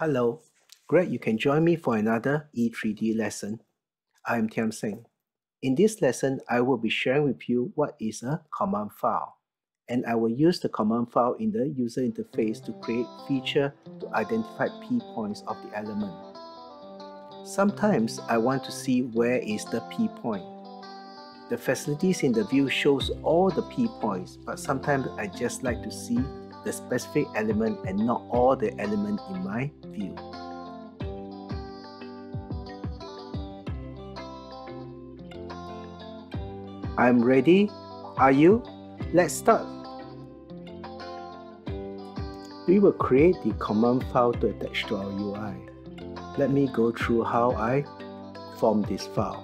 Hello, great you can join me for another E3D lesson. I am Tiam Singh. In this lesson, I will be sharing with you what is a command file. And I will use the command file in the user interface to create feature to identify P points of the element. Sometimes I want to see where is the P point. The facilities in the view shows all the P points, but sometimes I just like to see the specific element and not all the element in my view. I'm ready. Are you? Let's start. We will create the command file to attach to our UI. Let me go through how I form this file.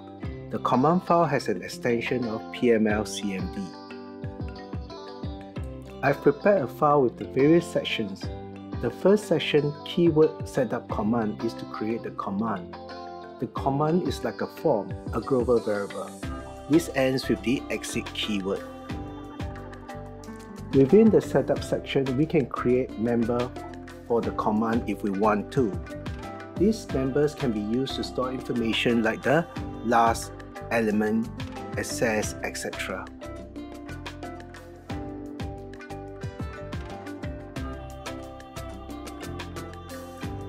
The command file has an extension of PML-CMD. I've prepared a file with the various sections. The first section, keyword setup command, is to create the command. The command is like a form, a global variable. This ends with the exit keyword. Within the setup section, we can create member for the command if we want to. These members can be used to store information like the last element, access, etc.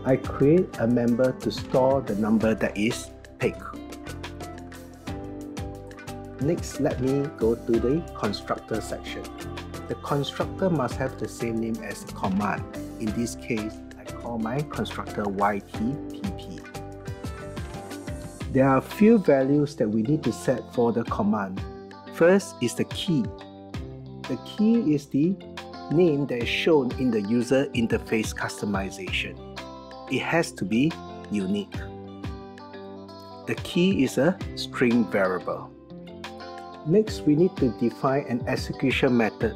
I create a member to store the number that is picked. Next, let me go to the constructor section. The constructor must have the same name as the command. In this case, I call my constructor ytpp. There are a few values that we need to set for the command. First is the key. The key is the name that is shown in the user interface customization. It has to be unique. The key is a string variable. Next, we need to define an execution method.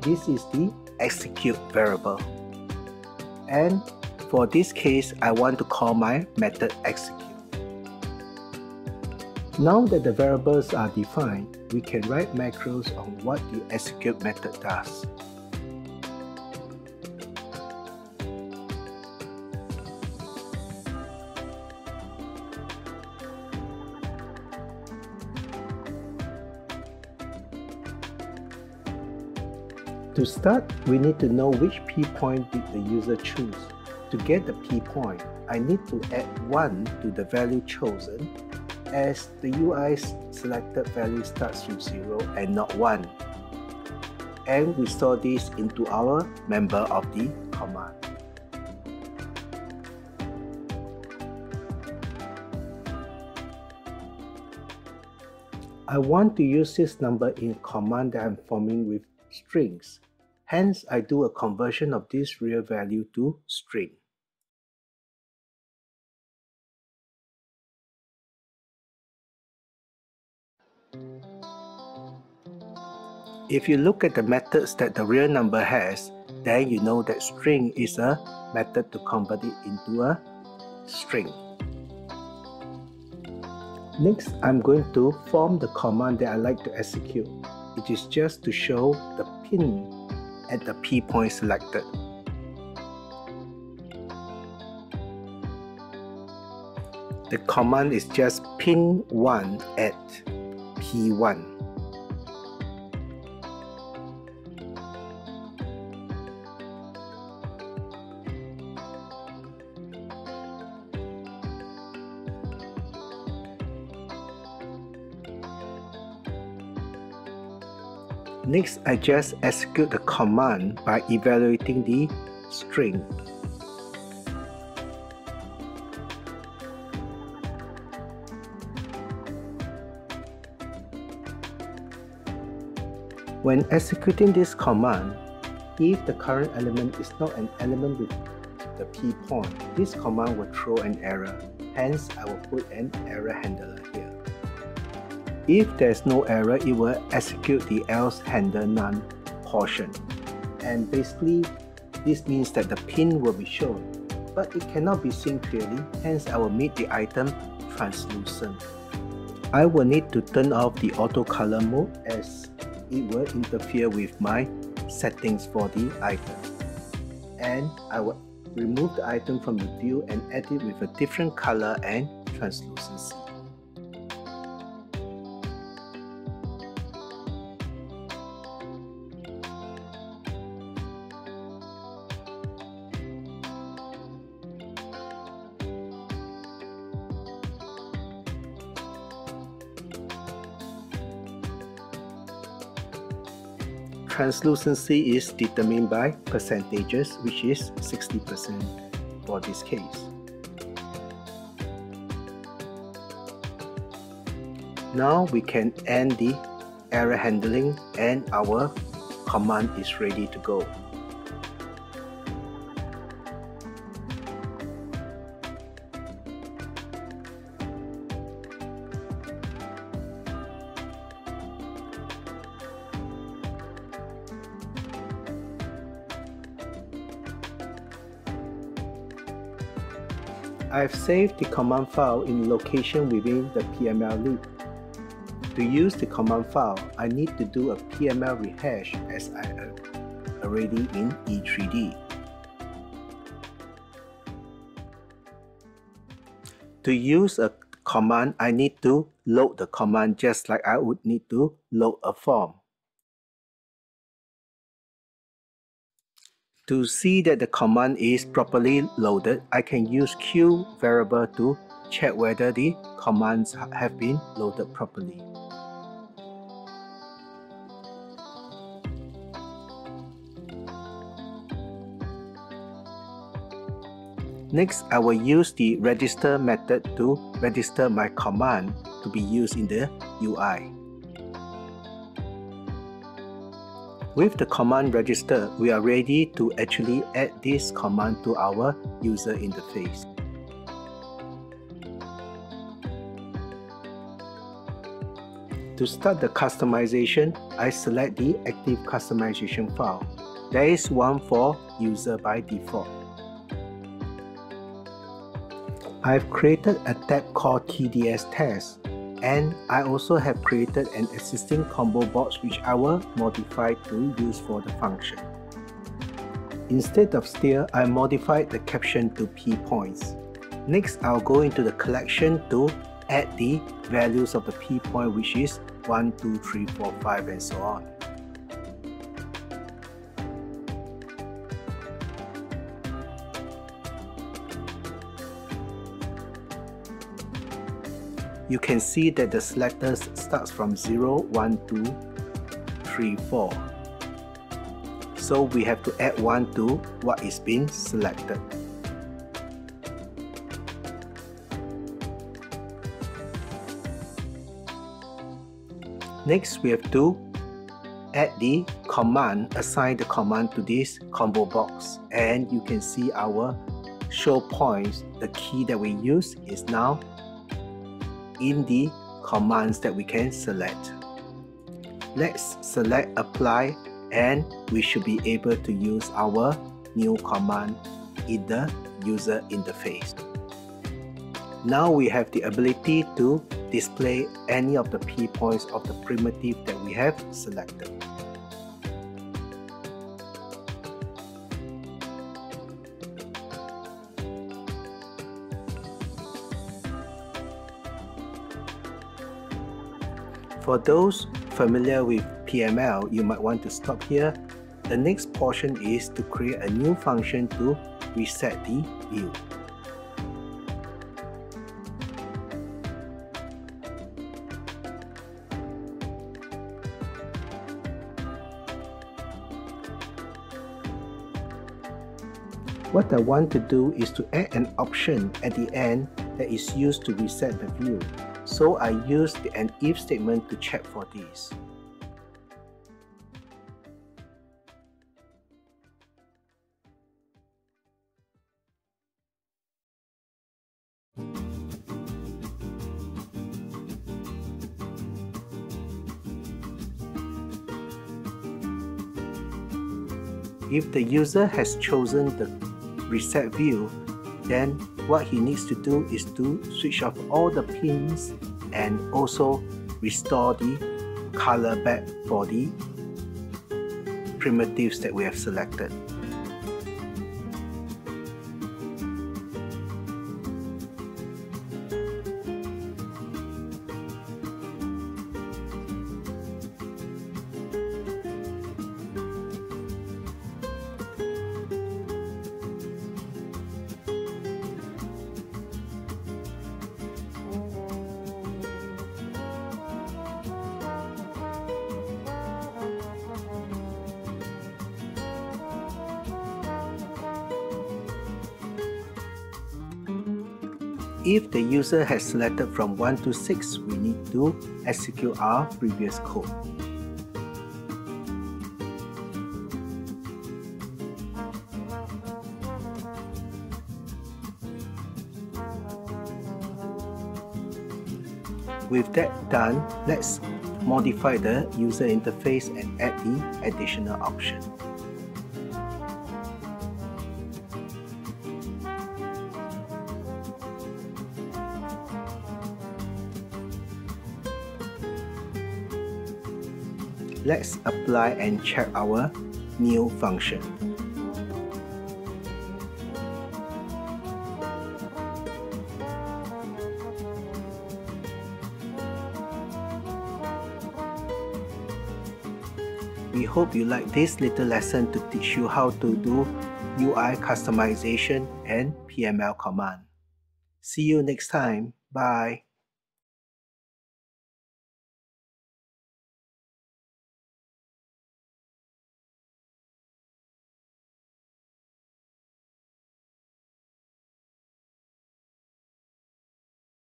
This is the execute variable. And for this case, I want to call my method execute. Now that the variables are defined, we can write macros on what the execute method does. To start, we need to know which p point did the user choose. To get the p point, I need to add 1 to the value chosen as the UI's selected value starts with 0 and not 1. And we store this into our member of the command. I want to use this number in command that I'm forming with strings. Hence, I do a conversion of this real value to string. If you look at the methods that the real number has, then you know that string is a method to convert it into a string. Next, I'm going to form the command that I like to execute. It is just to show the pin at the P point selected. The command is just pin 1 at P1. Next, I just execute the command by evaluating the string. When executing this command, if the current element is not an element with the p point, this command will throw an error. Hence, I will put an error handler here. If there's no error, it will execute the else handle none portion. And basically, this means that the pin will be shown, but it cannot be seen clearly, hence I will make the item translucent. I will need to turn off the auto color mode as it will interfere with my settings for the item. And I will remove the item from the view and add it with a different color and translucency. Translucency is determined by percentages, which is 60% for this case. Now we can end the error handling and our command is ready to go. I've saved the command file in location within the PMLLIB. To use the command file, I need to do a PML rehash as I am already in E3D. To use a command, I need to load the command just like I would need to load a form. To see that the command is properly loaded, I can use Q variable to check whether the commands have been loaded properly. Next, I will use the register method to register my command to be used in the UI. With the command register, we are ready to actually add this command to our user interface. To start the customization, I select the active customization file. There is one for user by default. I've created a tab called TDS test and I also have created an existing combo box which I will modify to use for the function. Instead of steer, I modified the caption to P points. Next, I'll go into the collection to add the values of the P point which is 1, 2, 3, 4, 5 and so on. You can see that the selector starts from 0, 1, 2, 3, 4. So we have to add 1 to what is being selected. Next, we have to add the command, assign the command to this combo box. And you can see our show points, the key that we use is now in the commands that we can select. Let's select apply and we should be able to use our new command in the user interface. Now we have the ability to display any of the P points of the primitive that we have selected. For those familiar with PML, you might want to stop here. The next portion is to create a new function to reset the view. What I want to do is to add an option at the end that is used to reset the view. So I use an if statement to check for this. If the user has chosen the reset view, then what he needs to do is to switch off all the pins and also restore the color back for the primitives that we have selected. If the user has selected from 1 to 6, we need to execute our previous code. With that done, let's modify the user interface and add the additional option. Let's apply and check our new function. We hope you like this little lesson to teach you how to do UI customization and PML command. See you next time. Bye.